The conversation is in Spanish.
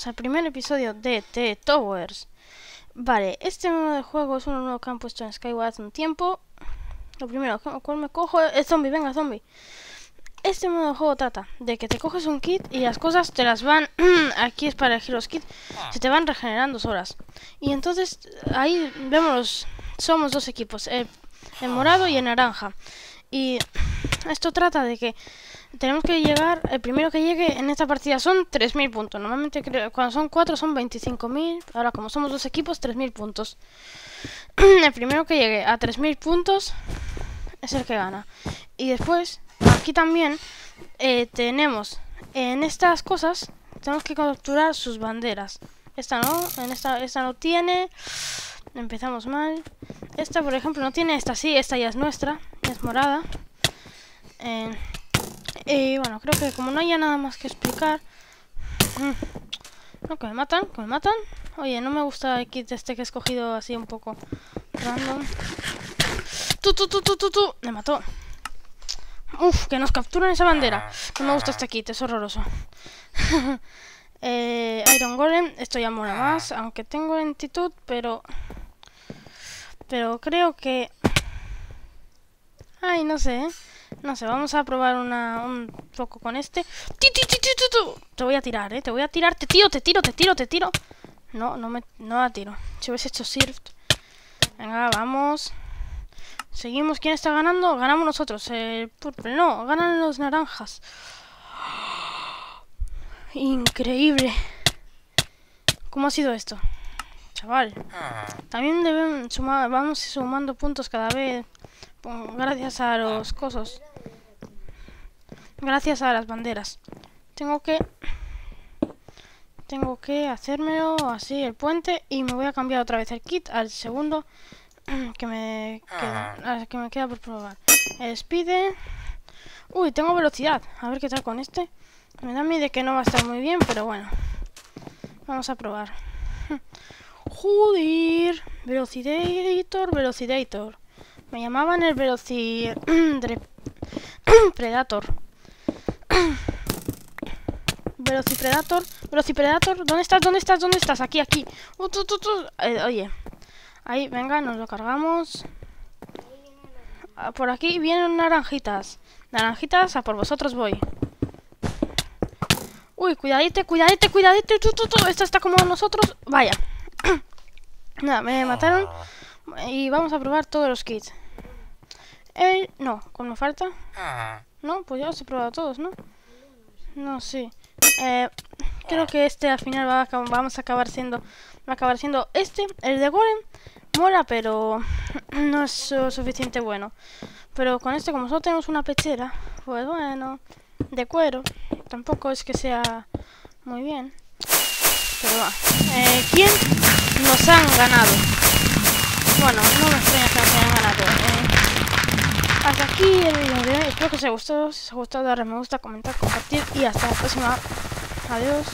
bienvenidos al primer episodio de The Towers. Vale, este modo de juego es uno nuevo que han puesto en Skyward hace un tiempo. Lo primero, ¿cuál me cojo? Es zombie, venga, zombie. Este modo de juego trata de que te coges un kit y las cosas te las van... aquí es para elegir los kits. Se te van regenerando horas. Y entonces ahí vemos Somos dos equipos, el morado y el naranja. Y esto trata de que tenemos que llegar, el primero que llegue en esta partida son 3.000 puntos. Normalmente cuando son 4 son 25.000. Ahora como somos dos equipos, 3.000 puntos. el primero que llegue a 3.000 puntos es el que gana. Y después, aquí también eh, tenemos en estas cosas, tenemos que capturar sus banderas. Esta no, en esta, esta no tiene. Empezamos mal. Esta, por ejemplo, no tiene. Esta sí, esta ya es nuestra. Es morada. Eh, y bueno, creo que como no haya nada más que explicar... No, que me matan, que me matan. Oye, no me gusta el kit este que he escogido así un poco random. ¡Tú, tú, tú, tú, tú, tú! Me mató. Uf, que nos capturan esa bandera. No me gusta este kit, es horroroso. eh, Iron Golem, esto ya mola más, aunque tengo lentitud, pero... Pero creo que... Ay, no sé, ¿eh? No sé, vamos a probar una, un poco con este. Te voy a tirar, ¿eh? Te voy a tirar. Te tiro, te tiro, te tiro, te tiro. No, no me no la tiro. Si hubiese hecho Sirft. Venga, vamos. Seguimos. ¿Quién está ganando? Ganamos nosotros. El purple. No, ganan los naranjas. Increíble. ¿Cómo ha sido esto? Chaval. También deben sumar, vamos sumando puntos cada vez. Gracias a los cosos. Gracias a las banderas. Tengo que... Tengo que hacérmelo así el puente y me voy a cambiar otra vez el kit al segundo que me queda, que me queda por probar. El speed. Uy, tengo velocidad. A ver qué tal con este. Me da miedo que no va a estar muy bien, pero bueno. Vamos a probar. Joder. Velocidator, Velocidator. Me llamaban el Veloci... Predator. Velocipredator. Velocipredator. ¿Dónde estás? ¿Dónde estás? ¿Dónde estás? Aquí, aquí. Uh, eh, oye. Ahí, venga, nos lo cargamos. Ah, por aquí vienen naranjitas. Naranjitas, a por vosotros voy. Uy, cuidadite, cuidadite, cuidadite. Esta está como nosotros. Vaya. Nada, me mataron. Y vamos a probar todos los kits. Eh, no, ¿cómo falta? Ah. No, pues ya los he probado todos, ¿no? No, sí. Eh, creo que este al final va a, vamos a acabar siendo va a acabar siendo este, el de Golem. Mola, pero no es suficiente bueno. Pero con este, como solo tenemos una pechera, pues bueno, de cuero, tampoco es que sea muy bien. Pero va. Eh, ¿Quién nos han ganado? Bueno, no me extraña que nos hayan ganado. Eh, hasta aquí el video. Espero que os haya gustado. Si os ha gustado, darle me gusta, comentar, compartir y hasta la próxima. Adiós.